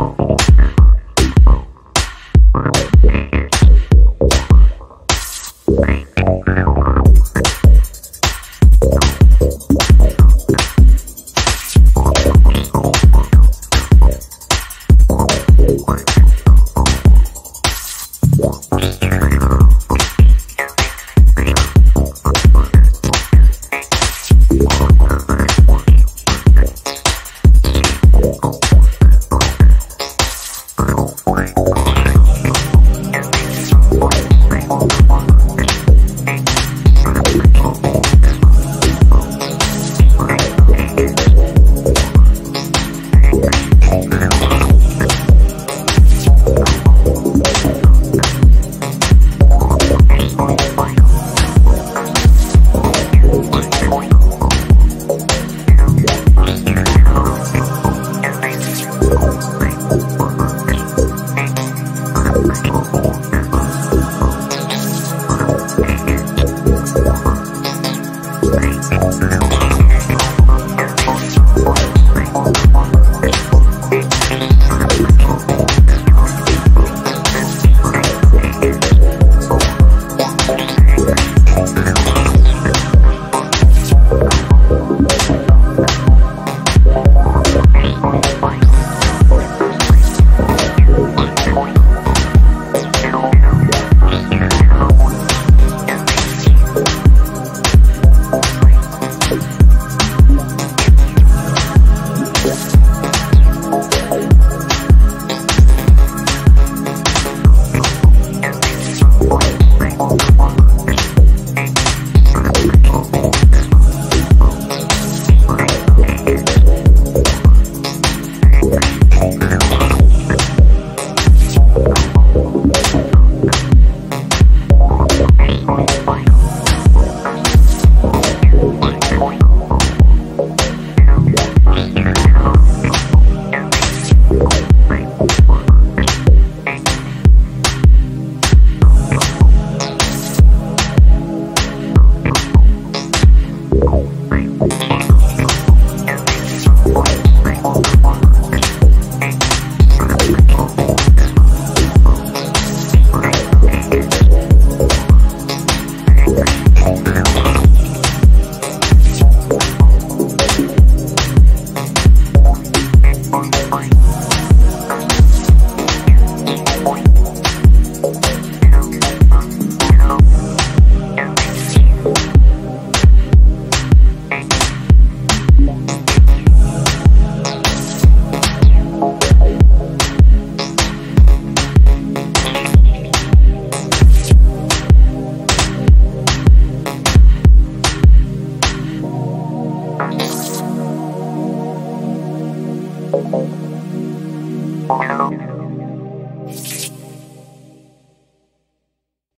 Wow. Yeah. Thank.